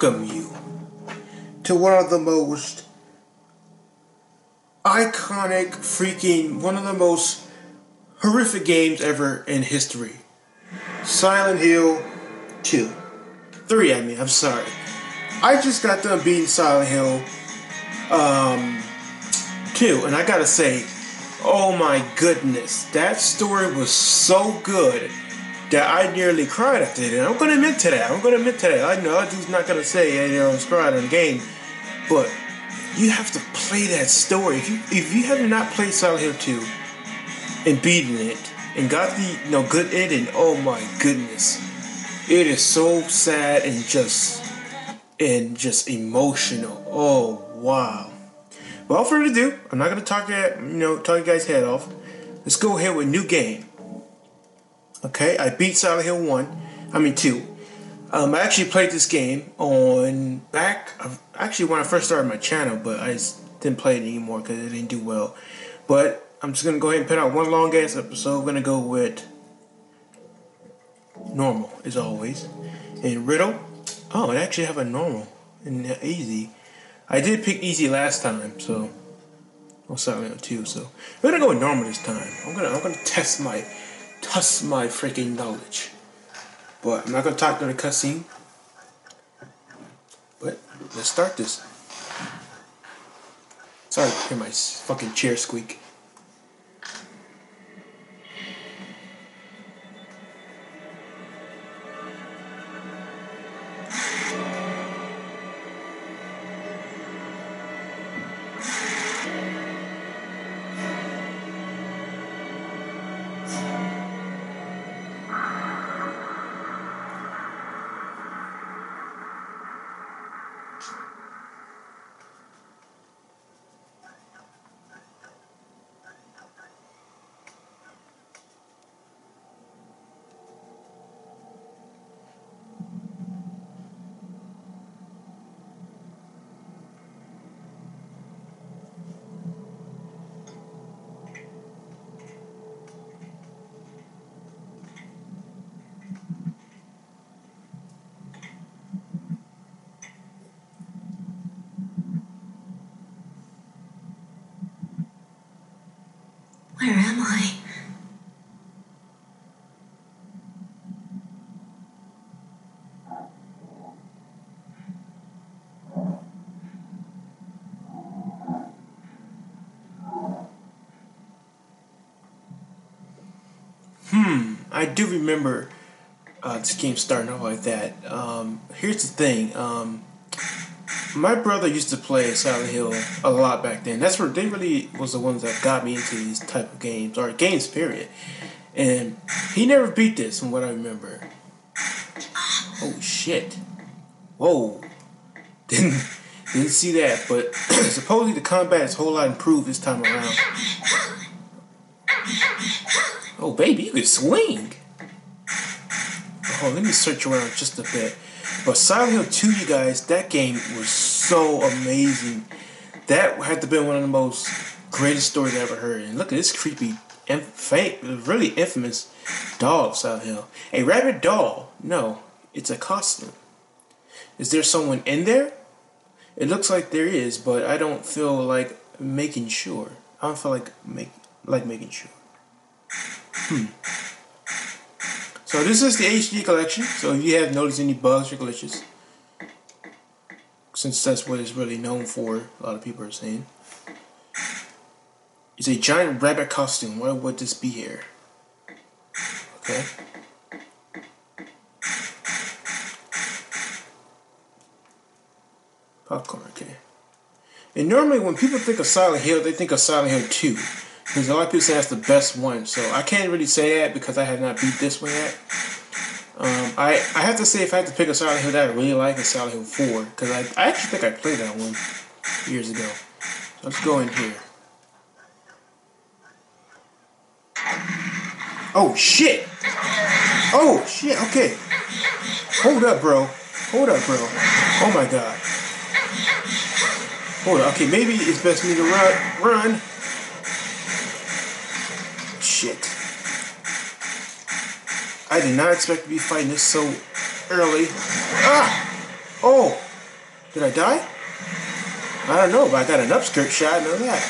welcome you to one of the most iconic, freaking, one of the most horrific games ever in history Silent Hill 2. 3, I mean, I'm sorry. I just got done beating Silent Hill um, 2, and I gotta say, oh my goodness, that story was so good that I nearly cried after it. And I'm gonna admit to that. I'm gonna admit to that. I know I'm not gonna say you know I was crying on the game, but you have to play that story. If you if you have not played Silent Hill 2 and beaten it and got the you know good ending, oh my goodness. It is so sad and just and just emotional. Oh wow. Without further ado, I'm not gonna talk that you know talk you guys head off. Let's go ahead with new game. Okay, I beat Silent Hill 1. I mean 2. Um, I actually played this game on back, actually when I first started my channel, but I didn't play it anymore because it didn't do well. But I'm just going to go ahead and put out one long ass episode. I'm going to go with normal, as always. And Riddle, oh, I actually have a normal and easy. I did pick easy last time, so. Well, Silent Hill 2, so. We're going to go with normal this time. I'm going to I'm gonna test my test my freaking knowledge. But I'm not gonna talk during the cutscene. But let's start this. Sorry, hear my fucking chair squeak. I? Hmm, I do remember uh, this game starting off like that. Um, here's the thing. Um, my brother used to play Silent Hill a lot back then. That's where they really was the ones that got me into these type of games or games period. And he never beat this from what I remember. Oh shit. Whoa. Didn't didn't see that, but supposedly the combat is a whole lot improved this time around. Oh baby, you can swing. Oh, let me search around just a bit. But Silent Hill 2, you guys, that game was so amazing. That had to be one of the most greatest stories I ever heard. And look at this creepy, fake, really infamous dog, Silent Hill. A rabbit doll? No, it's a costume. Is there someone in there? It looks like there is, but I don't feel like making sure. I don't feel like make like making sure. Hmm. So this is the HD collection. So if you have noticed any bugs or glitches, since that's what it's really known for, a lot of people are saying. It's a giant rabbit costume. Why would this be here? Okay. Popcorn, okay. And normally when people think of Silent Hill, they think of Silent Hill 2. Because a lot of people say that's the best one. So I can't really say that because I have not beat this one yet. Um, I, I have to say if I had to pick a Silent Hill that I really like, it's Silent Hill 4. Because I, I actually think I played that one years ago. So let's go in here. Oh shit! Oh shit, okay. Hold up, bro. Hold up, bro. Oh my god. Hold up. Okay, maybe it's best me to run. Run. I did not expect to be fighting this so early. Ah! Oh! Did I die? I don't know, but I got an upskirt shot, know that.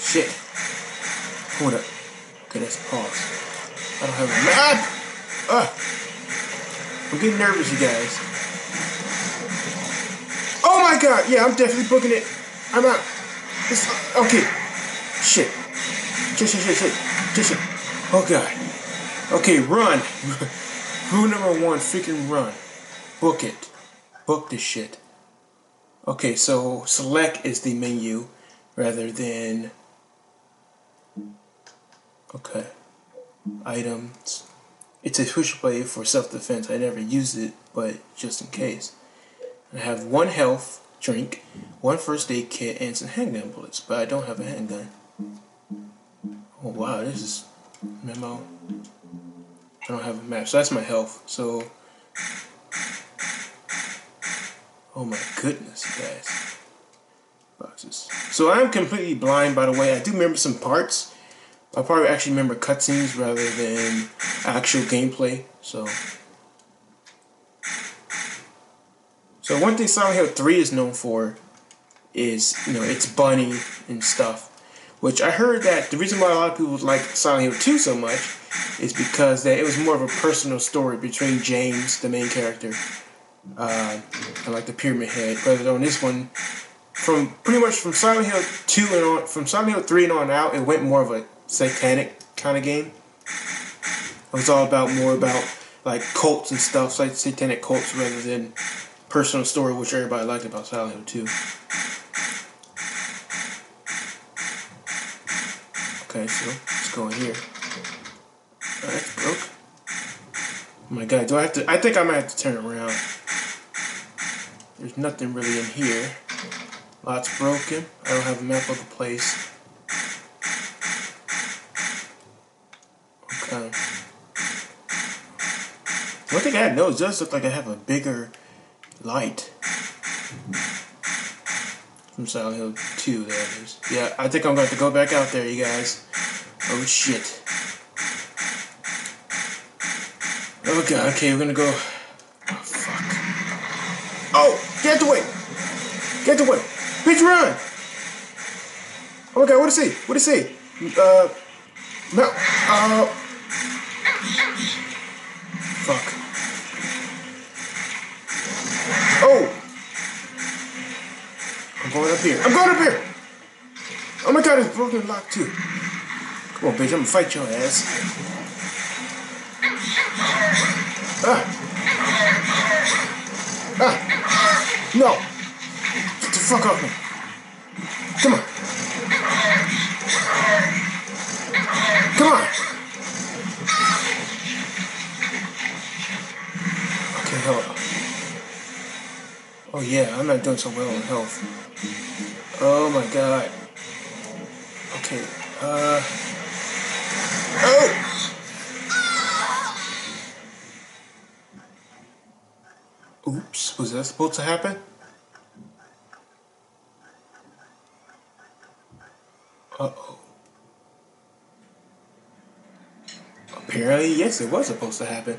Shit. Hold up. Let's pause. I don't have a map! Ugh. I'm getting nervous, you guys. Oh my god! Yeah, I'm definitely booking it. I'm out. It's, okay. Shit. Shit, shit, shit, shit. Shit, shit. Oh god. Okay, run. Rule number one, freaking run. Book it. Book this shit. Okay, so select is the menu rather than. Okay. Items. It's a switchblade for self defense. I never used it, but just in case. I have one health drink, one first aid kit, and some handgun bullets, but I don't have a handgun. Oh wow, this is memo. I don't have a map, so that's my health. So, oh my goodness, guys, boxes. So I'm completely blind, by the way. I do remember some parts. I probably actually remember cutscenes rather than actual gameplay. So. So one thing Silent Hill 3 is known for is, you know, its bunny and stuff. Which I heard that the reason why a lot of people like Silent Hill 2 so much is because that it was more of a personal story between James, the main character, uh, and like the Pyramid Head. But on this one, from pretty much from Silent Hill 2 and on, from Silent Hill 3 and on out, it went more of a satanic kind of game. It was all about more about like cults and stuff, like satanic cults rather than personal story, which everybody liked about Silent Hill 2. Okay, so let's go in here. Alright, broke. Oh my god, do I have to? I think I might have to turn around. There's nothing really in here. Lots broken. I don't have a map of the place. Okay. One thing I know, it does look like I have a bigger light. From Silent Hill 2, that is. Yeah, I think I'm going to go back out there, you guys. Oh, shit. Oh, God. Okay, we're to go... Oh, fuck. Oh! Get the way! Get the way! Bitch, run! Oh, my God. What is he? What is he? Uh... No. Uh... Fuck. Oh! I'm going up here. I'm going up here! Oh my god, it's broken lock too. Come on, bitch, I'm gonna fight your ass. Ah! Ah! No! Get the fuck off me! Come on! Come on! Okay, hold. Oh yeah, I'm not doing so well in health. Oh my god. Okay, uh... that supposed to happen? Uh-oh. Apparently, yes, it was supposed to happen.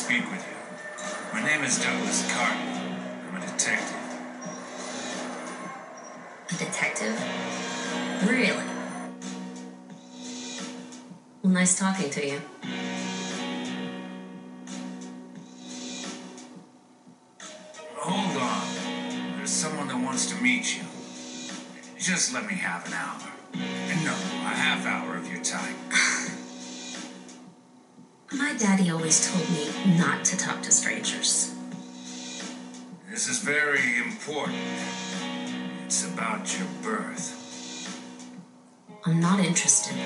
Speak with you. My name is Douglas Cartland. I'm a detective. A detective? Really? Well, nice talking to you. Me not to talk to strangers. This is very important. It's about your birth. I'm not interested.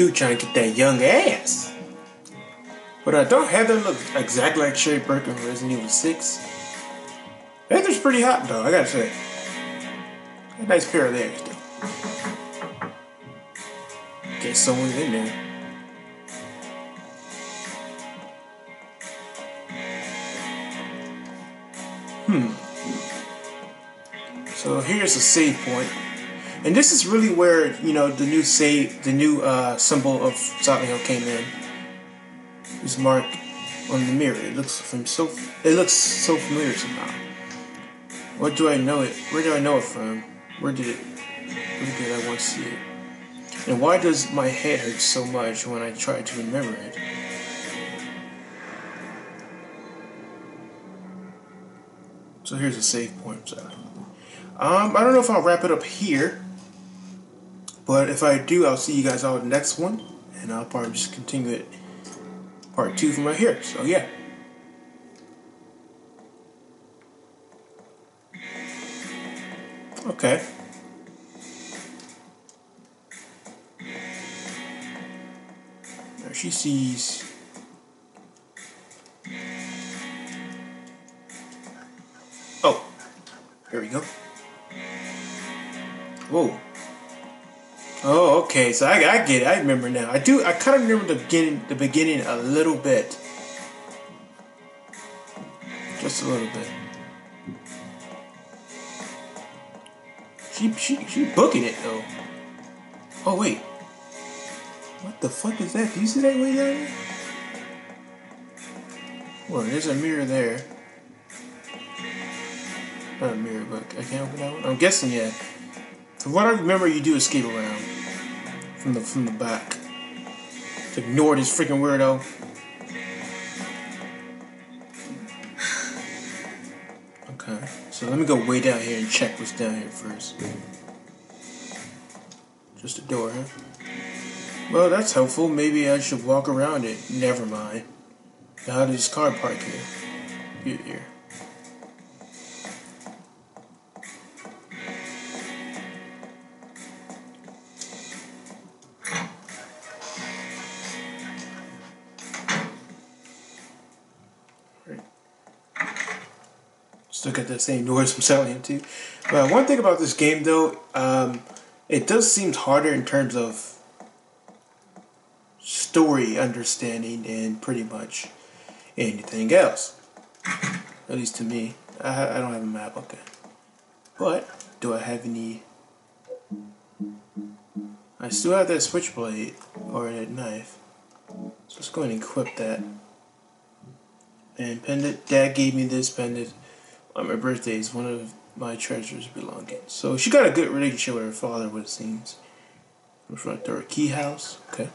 Dude trying to get that young ass. But I don't have Heather look exactly like Sherry Birkin from Resident Evil 6. Heather's pretty hot though, I gotta say. A nice pair of legs though. Get someone in there. Hmm. So here's a save point. And this is really where, you know, the new save, the new uh, symbol of Silent Hill came in. It's marked on the mirror. It looks from so it looks so familiar somehow. What do I know it? Where do I know it from? Where did it? Where did I once see it? And why does my head hurt so much when I try to remember it? So here's a save point. So, um, I don't know if I'll wrap it up here, but if I do, I'll see you guys all in the next one, and I'll probably just continue it part two from right here. So yeah. Okay. There she sees. Oh, here we go. Whoa. Oh, okay. So I, I get it. I remember now. I do. I kind of remember the beginning. The beginning a little bit. Just a little bit. She she she booking it though. Oh wait. What the fuck is that? Do you see that way down there? Well, there's a mirror there. Not a mirror, but I can't open that one. I'm guessing yeah. From what I remember, you do escape around from the from the back. Ignore this freaking weirdo. Okay, so let me go way down here and check what's down here first. Just a door, huh? Well, that's helpful. Maybe I should walk around it. Never mind. Now, how does this car park here? Here, here. Still got that same noise from Hill 2. But one thing about this game, though, um, it does seem harder in terms of story understanding than pretty much anything else. At least to me. I, I don't have a map, okay. But, do I have any... I still have that switchblade, or that knife. So let's go ahead and equip that. And pendant, Dad gave me this pendant on my birthday. is one of my treasures belongings. So she got a good relationship with her father, what it seems. Front door, key house. Okay.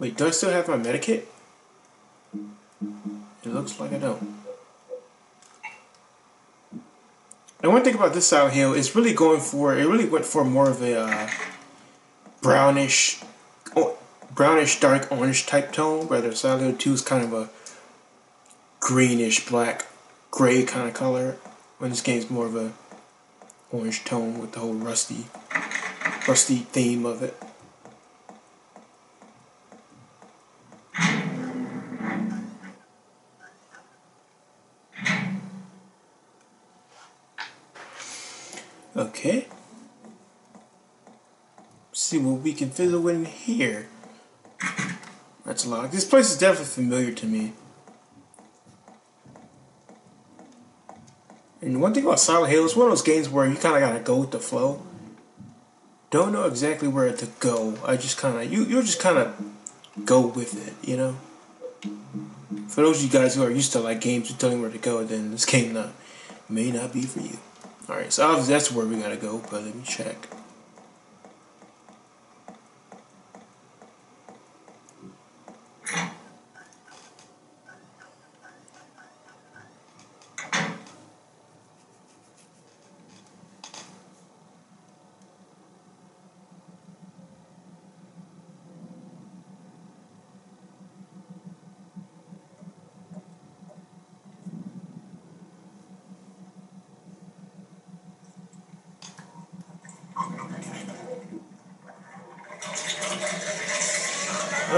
Wait, do I still have my medikit? It looks like I don't. And one thing about this Silent Hill is really going for it really went for more of a uh, brownish, brownish dark orange type tone. Rather, Silent Hill Two is kind of a greenish black, gray kind of color. When this game's more of a orange tone with the whole rusty, rusty theme of it. Okay. see what we can fiddle in here. That's locked. This place is definitely familiar to me. And one thing about Silent Hill is one of those games where you kind of gotta go with the flow. Don't know exactly where to go. I just kind of you you just kind of go with it, you know. For those of you guys who are used to like games who tell you where to go, then this game not may not be for you. All right, so obviously that's where we gotta go, but let me check.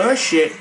her shit.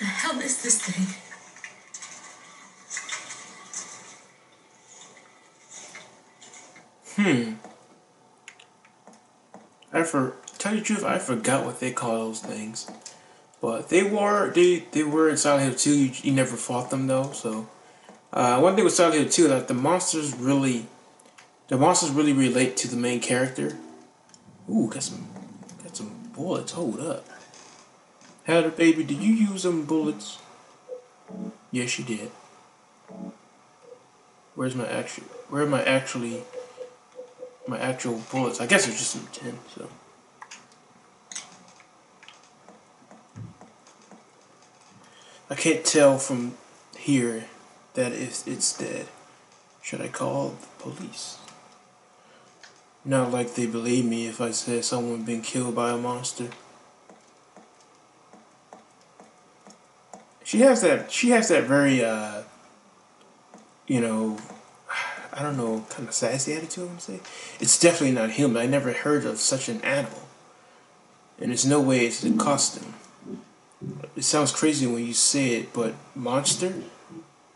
The hell is this thing? Hmm. I for tell you the truth, I forgot what they call those things. But they were they they were in Silent Hill 2. You, you never fought them though. So uh, one thing with Silent Hill 2 that the monsters really the monsters really relate to the main character. Ooh, got some got some bullets. Hold up. Hatter baby, did you use them bullets? Yes, you did. Where's my actual? Where am I actually? My actual bullets. I guess it's just some tin. So. I can't tell from here that it's, it's dead. Should I call the police? Not like they believe me if I say someone been killed by a monster. She has that. She has that very, uh, you know, I don't know, kind of sassy attitude. I'm say it's definitely not human. I never heard of such an animal, and there's no way it's a costume. It sounds crazy when you say it, but monster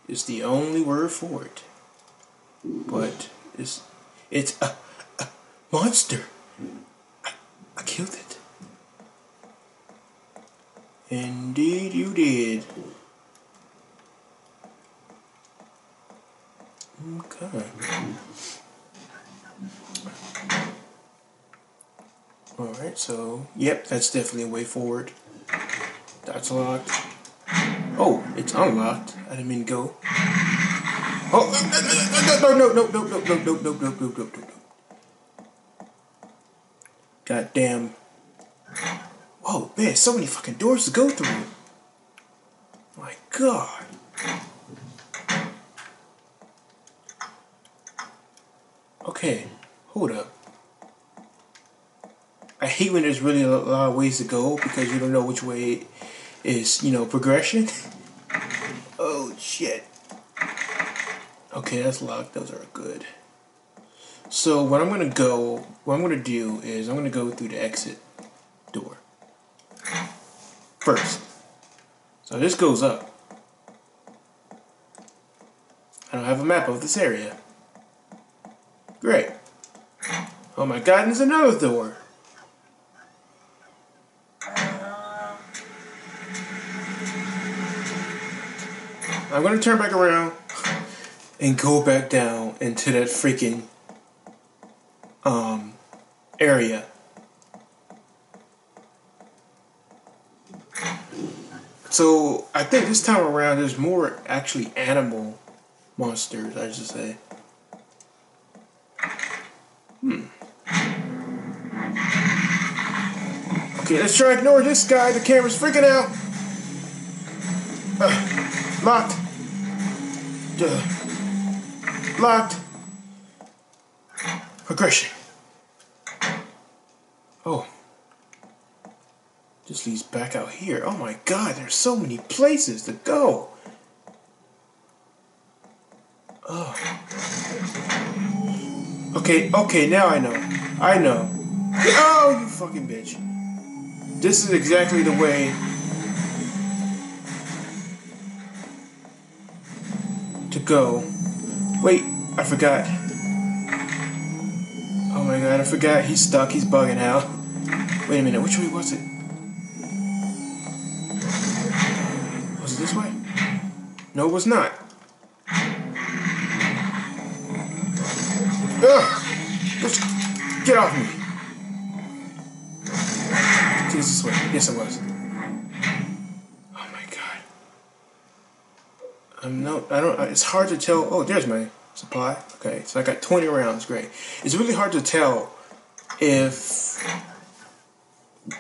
is the only word for it. But it's it's a, a monster. I, I killed it. Indeed, you did. Okay. Alright, so, yep, that's definitely a way forward. That's locked. Oh, it's unlocked. I didn't mean to go. Oh, no, no, no, no, no, no, no, no, no, no, no, no, no. God Whoa, man, so many fucking doors to go through. My god. Okay, hold up. I hate when there's really a lot of ways to go because you don't know which way is, you know, progression. oh, shit. Okay, that's locked. Those are good. So, what I'm to go, what I'm to do is I'm to go through the exit. First. So this goes up. I don't have a map of this area. Great. Oh my god, there's another door. I'm gonna turn back around and go back down into that freaking um area. So I think this time around there's more actually animal monsters, I should say. Hmm. Okay, let's try ignore this guy. The camera's freaking out. Uh, locked. Duh. Locked. Progression. Oh. This leads back out here. Oh my god, there's so many places to go. Oh. Okay, okay, now I know. I know. Oh, you fucking bitch. This is exactly the way to go. Wait, I forgot. Oh my god, I forgot. He's stuck. He's bugging out. Wait a minute, which way was it? This way? No, it was not. Ugh! Get off me. This way. Yes, it was. Oh my god. I'm no. I don't. It's hard to tell. Oh, there's my supply. Okay, so I got 20 rounds. Great. It's really hard to tell if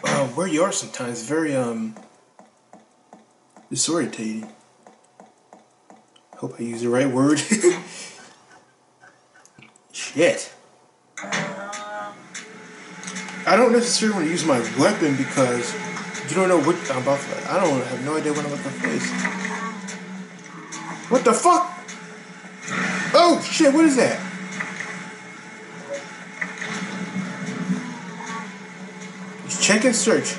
uh, where you are sometimes. Very um disorientating. Hope I use the right word. Shit. I don't necessarily want to use my weapon because you don't know what I'm about to. I don't have no idea what I'm about to face. What the fuck? Oh shit! What is that? Check and search.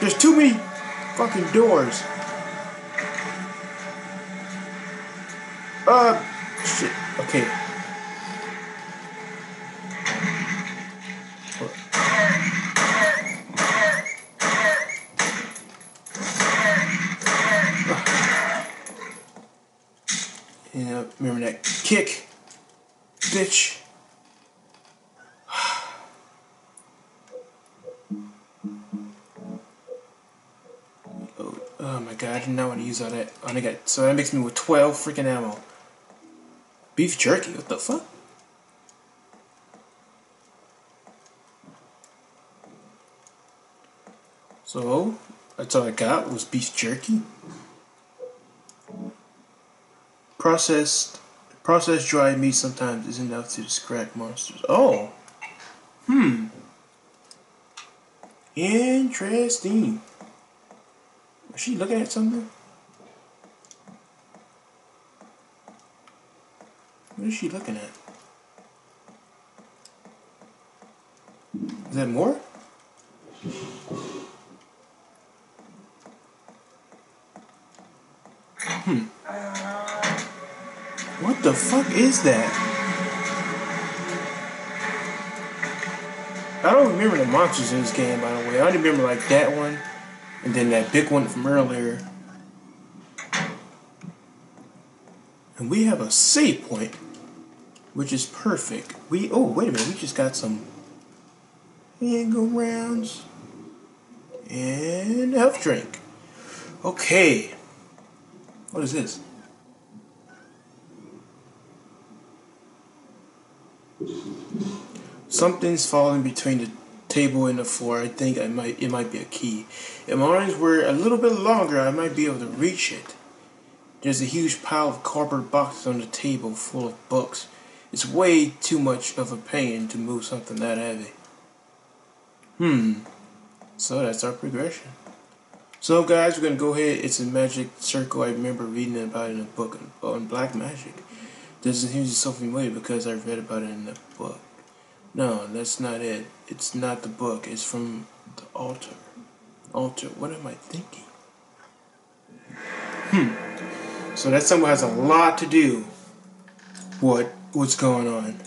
There's too many fucking doors. Uh, shit. Okay. Yeah, remember that kick, bitch. Use all that. I only got so that makes me with twelve freaking ammo. Beef jerky, what the fuck? So that's all I got was beef jerky. Processed processed dried meat sometimes is enough to distract monsters. Oh. Hmm. Interesting. Is she looking at something? What is she looking at? Is that more? Hmm. What the fuck is that? I don't remember the monsters in this game, by the way. I only remember like that one, and then that big one from earlier. And we have a save point, which is perfect. We oh wait a minute, we just got some go rounds and health drink. Okay, what is this? Something's falling between the table and the floor. I think I might it might be a key. If my arms were a little bit longer, I might be able to reach it. There's a huge pile of cardboard boxes on the table full of books. It's way too much of a pain to move something that heavy. Hmm. So that's our progression. So guys, we're gonna go ahead. It's a magic circle. I remember reading about it in a book on black magic. Doesn't seem so familiar because I read about it in the book. No, that's not it. It's not the book. It's from the altar. Altar. What am I thinking? Hmm. So that somewhere has a lot to do what what's going on.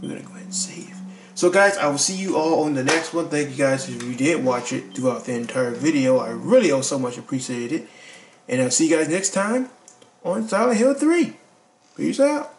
We're gonna go ahead and save. So guys, I will see you all on the next one. Thank you guys if you did watch it throughout the entire video. I really oh so much appreciate it. And I'll see you guys next time on Silent Hill 3. Peace out.